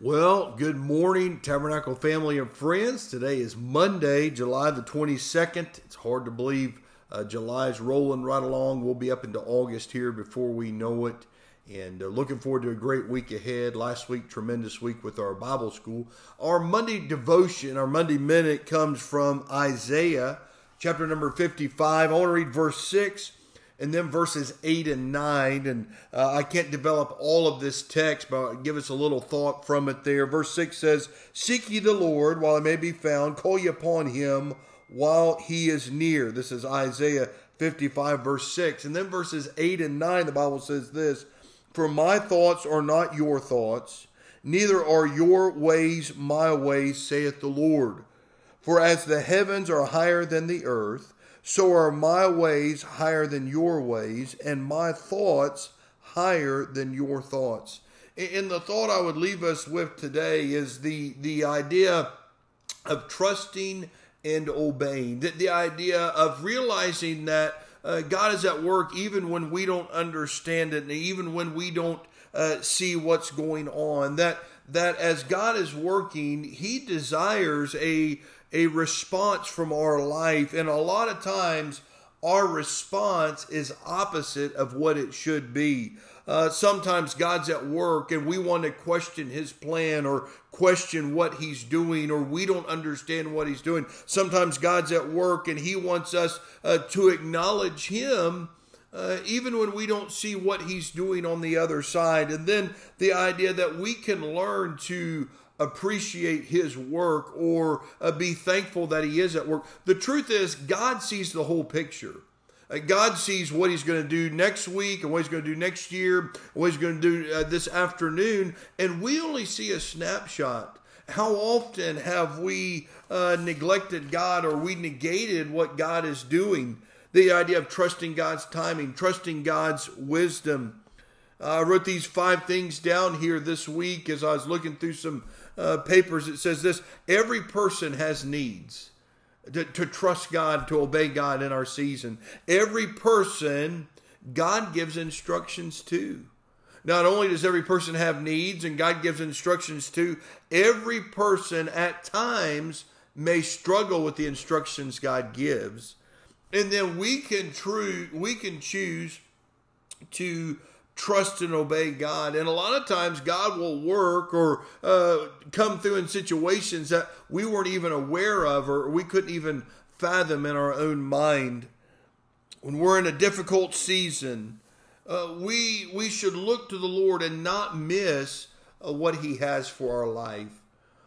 Well, good morning, Tabernacle family and friends. Today is Monday, July the 22nd. It's hard to believe uh, July is rolling right along. We'll be up into August here before we know it. And uh, looking forward to a great week ahead. Last week, tremendous week with our Bible school. Our Monday devotion, our Monday minute comes from Isaiah chapter number 55. I want to read verse 6 and then verses 8 and 9. And uh, I can't develop all of this text, but give us a little thought from it there. Verse 6 says, Seek ye the Lord while he may be found, call ye upon him while he is near. This is Isaiah 55, verse 6. And then verses 8 and 9, the Bible says this For my thoughts are not your thoughts, neither are your ways my ways, saith the Lord. For as the heavens are higher than the earth, so are my ways higher than your ways, and my thoughts higher than your thoughts. And the thought I would leave us with today is the, the idea of trusting and obeying, the, the idea of realizing that uh, God is at work even when we don't understand it, and even when we don't uh, see what's going on. That that as God is working, He desires a a response from our life. And a lot of times, our response is opposite of what it should be. Uh, sometimes God's at work and we want to question his plan or question what he's doing or we don't understand what he's doing. Sometimes God's at work and he wants us uh, to acknowledge him. Uh, even when we don't see what he's doing on the other side. And then the idea that we can learn to appreciate his work or uh, be thankful that he is at work. The truth is, God sees the whole picture. Uh, God sees what he's going to do next week and what he's going to do next year, what he's going to do uh, this afternoon, and we only see a snapshot. How often have we uh, neglected God or we negated what God is doing? The idea of trusting God's timing, trusting God's wisdom. I wrote these five things down here this week as I was looking through some uh, papers, it says this every person has needs. To, to trust God, to obey God in our season. Every person, God gives instructions to. Not only does every person have needs and God gives instructions to, every person at times may struggle with the instructions God gives. And then we can true we can choose to trust and obey God. And a lot of times, God will work or uh, come through in situations that we weren't even aware of or we couldn't even fathom in our own mind. When we're in a difficult season, uh, we we should look to the Lord and not miss uh, what He has for our life.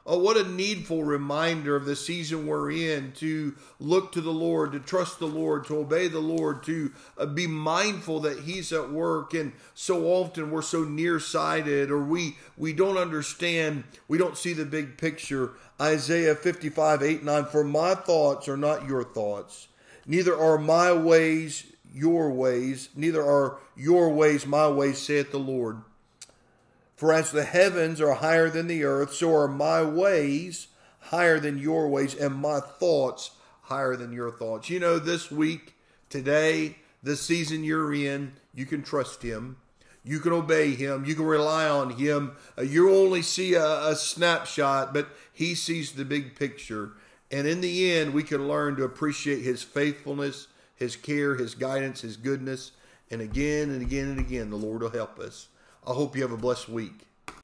Oh, what a needful reminder of the season we're in to look to the Lord, to trust the Lord, to obey the Lord, to uh, be mindful that He's at work. And so often we're so nearsighted or we, we don't understand, we don't see the big picture. Isaiah 55, 8, 9, For my thoughts are not your thoughts, neither are my ways your ways, neither are your ways my ways, saith the Lord. For as the heavens are higher than the earth, so are my ways higher than your ways, and my thoughts higher than your thoughts. You know, this week, today, this season you're in, you can trust Him. You can obey Him. You can rely on Him. Uh, you only see a, a snapshot, but He sees the big picture. And in the end, we can learn to appreciate His faithfulness, His care, His guidance, His goodness. And again and again and again, the Lord will help us. I hope you have a blessed week.